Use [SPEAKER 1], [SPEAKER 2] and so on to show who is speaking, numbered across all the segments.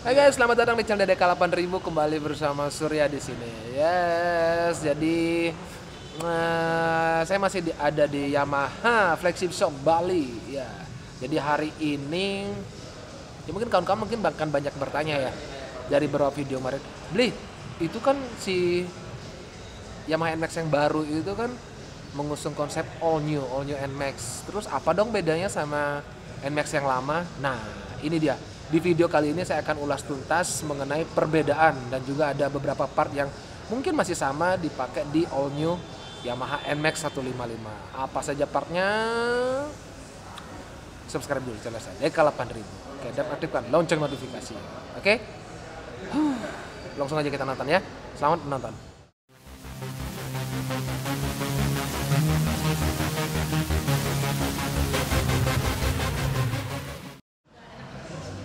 [SPEAKER 1] Hai guys, selamat datang di channel DDK 8000 kembali bersama Surya di sini. Yes, jadi eh, saya masih di- ada di Yamaha Flagship Shop Bali ya. Jadi hari ini ya mungkin kawan-kawan mungkin bahkan banyak bertanya ya dari beberapa video kemarin. Beli, itu kan si Yamaha NMAX yang baru itu kan mengusung konsep all new, all new NMAX. Terus apa dong bedanya sama NMAX yang lama? Nah, ini dia. Di video kali ini saya akan ulas tuntas mengenai perbedaan dan juga ada beberapa part yang mungkin masih sama dipakai di all new Yamaha NMAX 155. Apa saja partnya? Subscribe dulu channel saya Deka 8000. Oke, dan aktifkan lonceng notifikasi. Oke? Huh, Langsung aja kita nonton ya. Selamat menonton.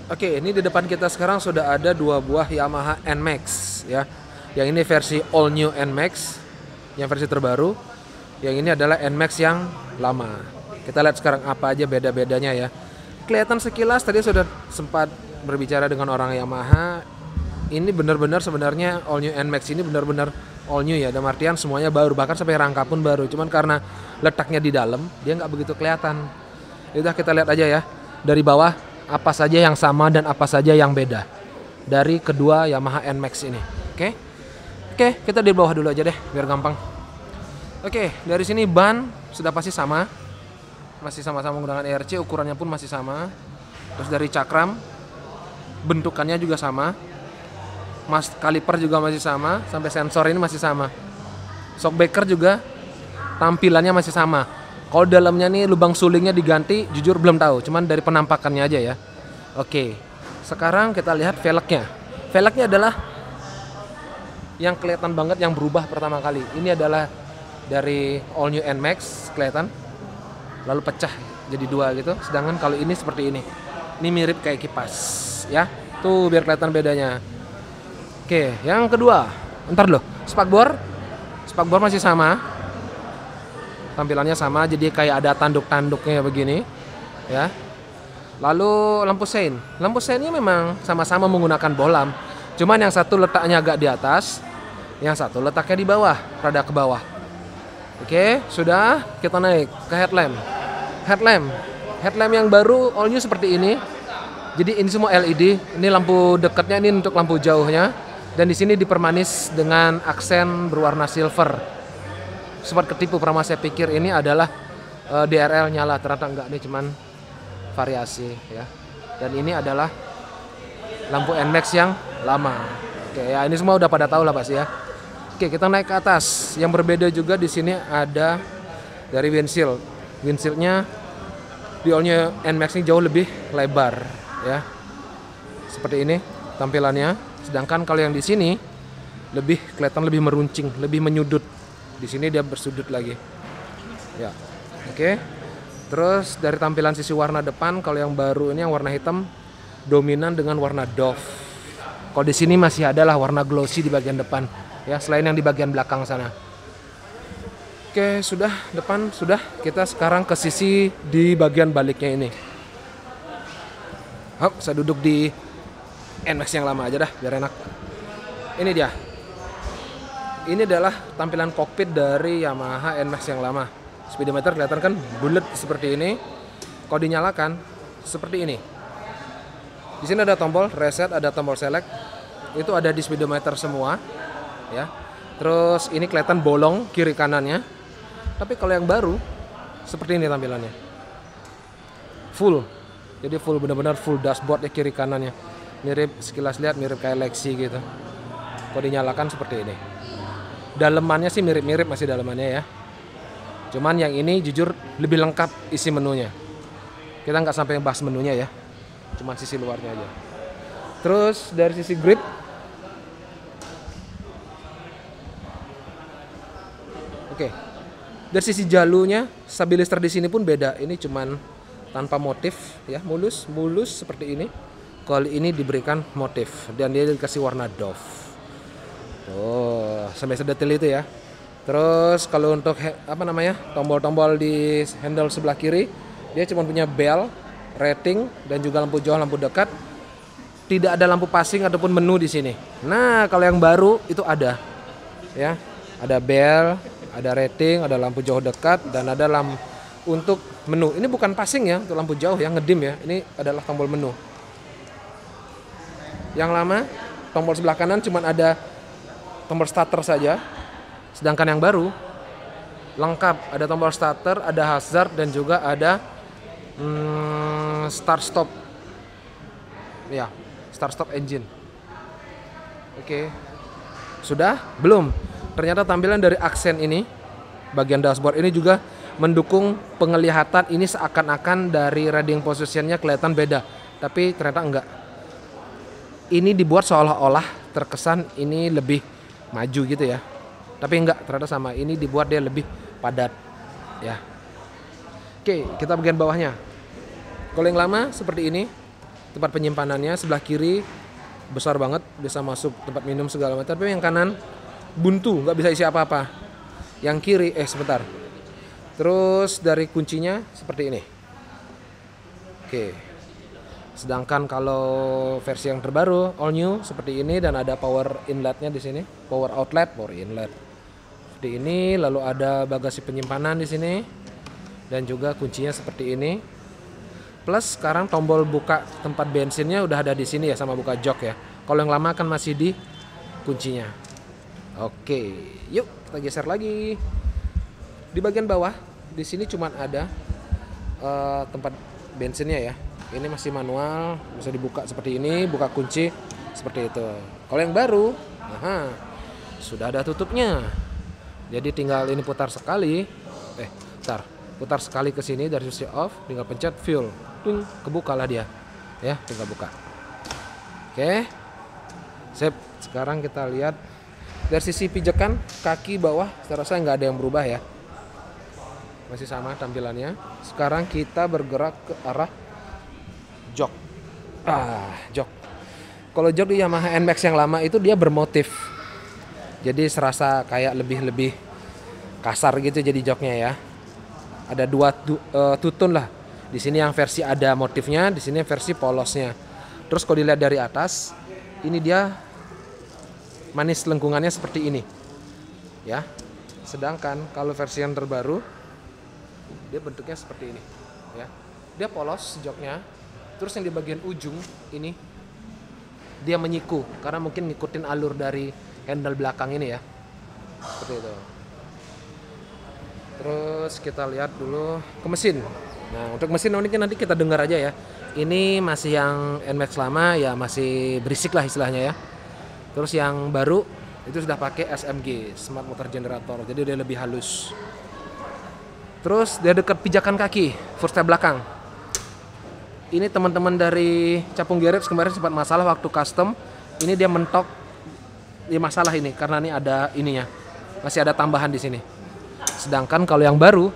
[SPEAKER 1] Oke, ini di depan kita sekarang sudah ada dua buah Yamaha NMAX ya. Yang ini versi all new NMAX, yang versi terbaru. Yang ini adalah NMAX yang lama. Kita lihat sekarang apa aja beda-bedanya ya. Kelihatan sekilas tadi sudah sempat berbicara dengan orang Yamaha. Ini benar-benar sebenarnya all new NMAX ini benar-benar all new ya. Dalam artian semuanya baru, bahkan sampai rangka pun baru. Cuman karena letaknya di dalam, dia nggak begitu kelihatan. Udah kita lihat aja ya dari bawah apa saja yang sama dan apa saja yang beda dari kedua Yamaha NMAX ini. Oke, oke kita di bawah dulu aja deh biar gampang. Oke, dari sini ban sudah pasti sama, masih sama-sama menggunakan ERC, ukurannya pun masih sama. Terus dari cakram bentukannya juga sama, mas kaliper juga masih sama, sampai sensor ini masih sama. Shockbreaker juga tampilannya masih sama. Kalau dalamnya nih lubang sulingnya diganti, jujur belum tahu. Cuman dari penampakannya aja ya. Oke. Sekarang kita lihat velgnya. Velgnya adalah yang kelihatan banget yang berubah pertama kali. Ini adalah dari all new NMAX kelihatan. Lalu pecah jadi dua gitu. Sedangkan kalau ini seperti ini. Ini mirip kayak kipas ya. Tuh biar kelihatan bedanya. Oke, yang kedua. Ntar loh, spakbor. Spakbor masih sama, tampilannya sama jadi kayak ada tanduk-tanduknya begini ya. Lalu lampu sein. Lampu seinnya memang sama-sama menggunakan bolam cuman yang satu letaknya agak di atas yang satu letaknya di bawah rada ke bawah. Oke sudah kita naik ke headlamp. Headlamp. Headlamp yang baru all new seperti ini. Jadi ini semua LED ini lampu dekatnya ini untuk lampu jauhnya. Dan di sini dipermanis dengan aksen berwarna silver sempat ketipu pertama saya pikir ini adalah eh, DRL nyala. Ternyata enggak ini cuman variasi ya. Dan ini adalah lampu NMAX yang lama. Oke ya ini semua udah pada tahu lah pasti ya. Oke kita naik ke atas. Yang berbeda juga di sini ada dari windshield. Windshieldnya di all-nya NMAX ini jauh lebih lebar ya. Seperti ini tampilannya. Sedangkan kalau yang di sini lebih kelihatan lebih meruncing lebih menyudut di sini dia bersudut lagi. Ya. Oke. Terus dari tampilan sisi warna depan kalau yang baru ini yang warna hitam dominan dengan warna doff kalau di sini masih ada lah warna glossy di bagian depan. Ya selain yang di bagian belakang sana. Oke sudah. Depan sudah. Kita sekarang ke sisi di bagian baliknya ini. Hop, saya duduk di NMAX yang lama aja dah biar enak. Ini dia ini adalah tampilan kokpit dari Yamaha NMAX yang lama. Speedometer kelihatan kan bulat seperti ini. Kalau dinyalakan seperti ini. Di sini ada tombol reset, ada tombol select. Itu ada di speedometer semua, ya. Terus ini kelihatan bolong kiri kanannya. Tapi kalau yang baru seperti ini tampilannya. Full. Jadi full benar-benar full dashboard ya kiri kanannya. Mirip sekilas lihat mirip kayak Lexi gitu. Kalau dinyalakan seperti ini dalemannya sih mirip-mirip masih dalemannya ya. Cuman yang ini jujur lebih lengkap isi menunya. Kita nggak sampai bahas menunya ya. Cuman sisi luarnya aja. Terus dari sisi grip oke. Dari sisi jalunya stabilizer di sini pun beda. Ini cuman tanpa motif ya mulus mulus seperti ini. Kalau ini diberikan motif dan dia dikasih warna doff Tuh, sampai sedetail itu ya. Terus kalau untuk apa namanya tombol-tombol di handle sebelah kiri, dia cuma punya bell, rating, dan juga lampu jauh, lampu dekat. tidak ada lampu passing ataupun menu di sini. Nah, kalau yang baru itu ada. Ya. Ada bell, ada rating, ada lampu jauh dekat dan ada lampu untuk menu. Ini bukan passing ya, untuk lampu jauh yang ngedim ya. Ini adalah tombol menu. Yang lama, tombol sebelah kanan cuma ada tombol starter saja. Sedangkan yang baru lengkap, ada tombol starter, ada hazard dan juga ada hmm, start stop. Ya, start stop engine. Oke. Sudah? Belum. Ternyata tampilan dari aksen ini bagian dashboard ini juga mendukung penglihatan ini seakan-akan dari riding positionnya kelihatan beda tapi ternyata enggak ini dibuat seolah-olah terkesan ini lebih maju gitu ya. Tapi enggak ternyata sama ini dibuat dia lebih padat ya. Oke kita bagian bawahnya. Kalau yang lama seperti ini tempat penyimpanannya sebelah kiri besar banget bisa masuk tempat minum segala macam. Tapi yang kanan buntu nggak bisa isi apa-apa. Yang kiri eh sebentar. Terus dari kuncinya seperti ini. Oke. Sedangkan kalau versi yang terbaru all new seperti ini dan ada power inletnya di sini, power outlet, power inlet. Seperti ini, lalu ada bagasi penyimpanan di sini dan juga kuncinya seperti ini. Plus sekarang tombol buka tempat bensinnya udah ada di sini ya sama buka jok ya. Kalau yang lama kan masih di kuncinya. Oke, yuk kita geser lagi. Di bagian bawah, di sini cuma ada uh, tempat bensinnya ya. Ini masih manual, bisa dibuka seperti ini, buka kunci seperti itu. Kalau yang baru, aha, sudah ada tutupnya. Jadi tinggal ini putar sekali, eh, putar, putar sekali ke sini dari sisi off, tinggal pencet fuel, kebuka lah dia, ya, tinggal buka. Oke, sip. Sekarang kita lihat dari sisi pijakan kaki bawah, saya rasa nggak ada yang berubah ya masih sama tampilannya sekarang kita bergerak ke arah ah jok. Kalau jok di Yamaha NMAX yang lama itu dia bermotif. Jadi serasa kayak lebih lebih kasar gitu jadi joknya ya. Ada dua tu, uh, tutun lah. Di sini yang versi ada motifnya di sini versi polosnya. Terus kalau dilihat dari atas ini dia manis lengkungannya seperti ini. Ya. Sedangkan kalau versi yang terbaru dia bentuknya seperti ini. Ya. Dia polos joknya terus yang di bagian ujung ini dia menyiku. Karena mungkin ngikutin alur dari handle belakang ini ya. Seperti itu. Terus kita lihat dulu ke mesin. Nah untuk mesin ini nanti kita dengar aja ya. Ini masih yang NMAX lama ya masih berisik lah istilahnya ya. Terus yang baru itu sudah pakai SMG Smart Motor Generator. Jadi dia lebih halus. Terus dia dekat pijakan kaki, footstep belakang. Ini teman-teman dari Capung Garage kemarin sempat masalah waktu custom. Ini dia mentok di masalah ini karena ini ada ininya. Masih ada tambahan di sini. Sedangkan kalau yang baru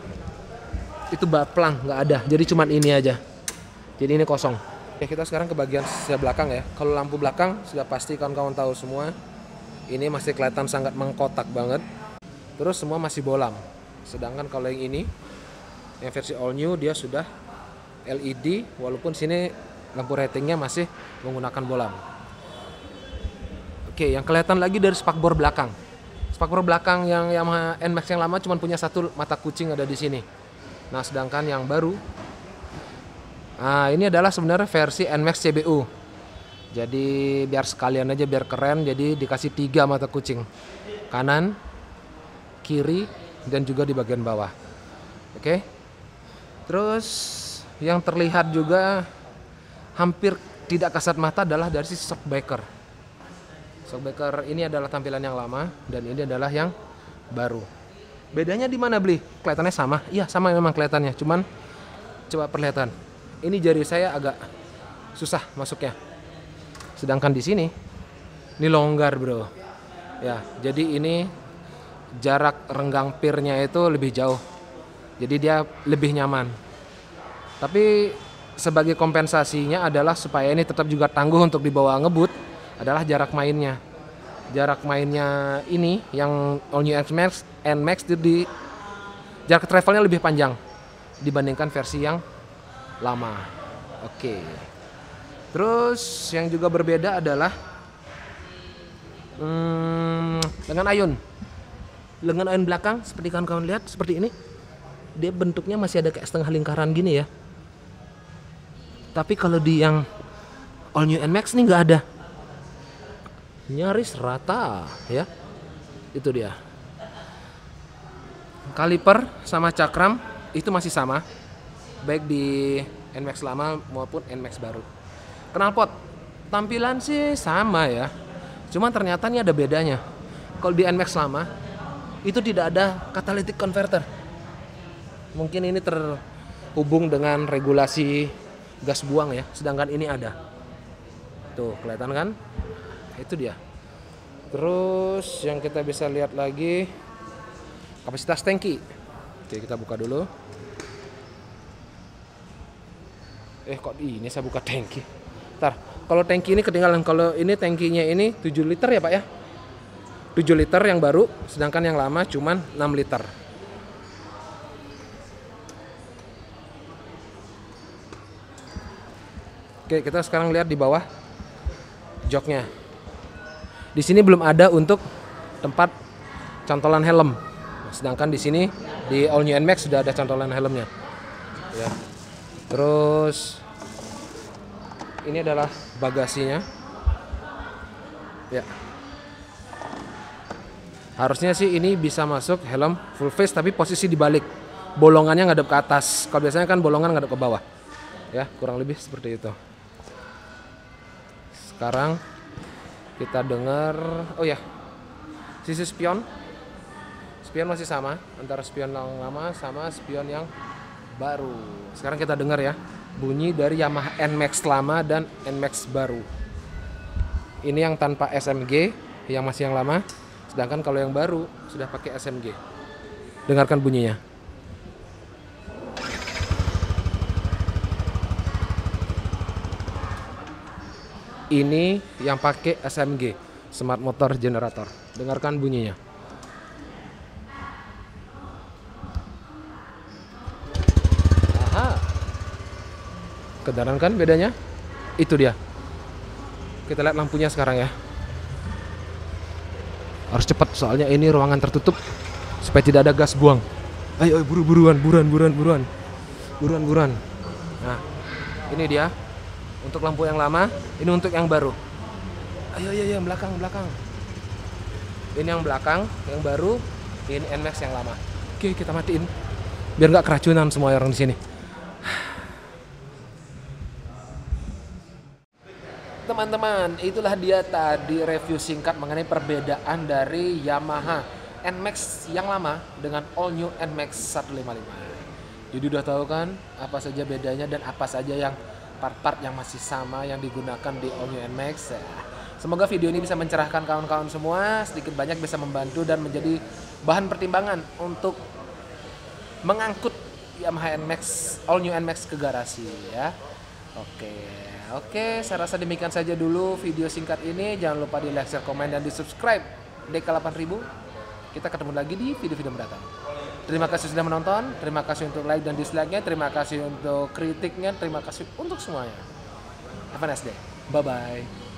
[SPEAKER 1] itu baplang nggak ada. Jadi cuma ini aja. Jadi ini kosong. Oke, kita sekarang ke bagian sebelah belakang ya. Kalau lampu belakang sudah pasti kawan-kawan tahu semua. Ini masih kelihatan sangat mengkotak banget. Terus semua masih bolam sedangkan kalau yang ini yang versi all new dia sudah LED walaupun sini lampu ratingnya masih menggunakan bolam oke yang kelihatan lagi dari spakbor belakang. Spakbor belakang yang Yamaha NMAX yang lama cuma punya satu mata kucing ada di sini. Nah sedangkan yang baru nah ini adalah sebenarnya versi NMAX CBU jadi biar sekalian aja biar keren jadi dikasih tiga mata kucing. Kanan kiri dan juga di bagian bawah. Oke. Terus yang terlihat juga hampir tidak kasat mata adalah dari sisi shockbreaker. Shockbreaker ini adalah tampilan yang lama dan ini adalah yang baru. Bedanya di mana beli? Kelihatannya sama? Iya sama memang kelihatannya. Cuman coba perlihatkan. Ini jari saya agak susah masuknya. Sedangkan di sini ini longgar bro. Ya, jadi ini jarak renggang pirnya itu lebih jauh. Jadi dia lebih nyaman. Tapi sebagai kompensasinya adalah supaya ini tetap juga tangguh untuk dibawa ngebut adalah jarak mainnya. Jarak mainnya ini yang All New X Max N Max di jarak travelnya lebih panjang dibandingkan versi yang lama. Oke. Terus yang juga berbeda adalah hmm, dengan ayun. Lengan ayun belakang seperti kawan-kawan lihat seperti ini. Dia bentuknya masih ada kayak setengah lingkaran gini ya. Tapi kalau di yang All New NMAX nih nggak ada. Nyaris rata ya. Itu dia. Kaliper sama cakram itu masih sama. Baik di NMAX lama maupun NMAX baru. Knalpot tampilan sih sama ya. Cuman ternyata ini ada bedanya. Kalau di NMAX lama itu tidak ada catalytic converter. Mungkin ini terhubung dengan regulasi gas buang ya, sedangkan ini ada. Tuh, kelihatan kan? Itu dia. Terus yang kita bisa lihat lagi kapasitas tangki. Oke, kita buka dulu. Eh kok ini saya buka tangki. Ntar, kalau tangki ini ketinggalan. Kalau ini tangkinya ini 7 liter ya Pak ya? 7 liter yang baru, sedangkan yang lama cuman 6 liter. Oke, kita sekarang lihat di bawah joknya. Di sini belum ada untuk tempat cantolan helm. Sedangkan di sini di All New NMAX sudah ada cantolan helmnya. Ya. Terus ini adalah bagasinya. Ya. Harusnya sih ini bisa masuk helm full face tapi posisi dibalik. Bolongannya ngadep ke atas. Kalau biasanya kan bolongan ngadep ke bawah. Ya, kurang lebih seperti itu. Sekarang kita dengar oh ya. Sisi spion. Spion masih sama antara spion yang lama sama spion yang baru. Sekarang kita dengar ya bunyi dari Yamaha NMAX lama dan NMAX baru. Ini yang tanpa SMG, yang masih yang lama. Sedangkan kalau yang baru sudah pakai SMG. Dengarkan bunyinya. Ini yang pakai SMG, Smart Motor Generator. Dengarkan bunyinya. Aha. Kan bedanya? Itu dia. Kita lihat lampunya sekarang ya. Harus cepat soalnya ini ruangan tertutup supaya tidak ada gas buang. Ayo, ayo buru buruan, buruan, buruan, buruan. Buruan, buruan. Nah, ini dia untuk lampu yang lama, ini untuk yang baru. Ayo, ayo, ayo, belakang, belakang. Ini yang belakang, yang baru, ini NMAX yang lama. Oke, kita matiin. Biar nggak keracunan semua orang di sini. Teman-teman, itulah dia tadi review singkat mengenai perbedaan dari Yamaha NMAX yang lama dengan all new NMAX 155. Jadi udah tahu kan apa saja bedanya dan apa saja yang part-part yang masih sama yang digunakan di All New NMAX. Ya. Semoga video ini bisa mencerahkan kawan-kawan semua, sedikit banyak bisa membantu dan menjadi bahan pertimbangan untuk mengangkut Yamaha NMAX All New NMAX ke garasi ya. Oke, oke, saya rasa demikian saja dulu video singkat ini. Jangan lupa di like, share, komen, dan di subscribe DK8000. Kita ketemu lagi di video-video mendatang. Terima kasih sudah menonton, terima kasih untuk like dan dislike-nya, terima kasih untuk kritiknya, terima kasih untuk semuanya. Have a nice day. Bye-bye.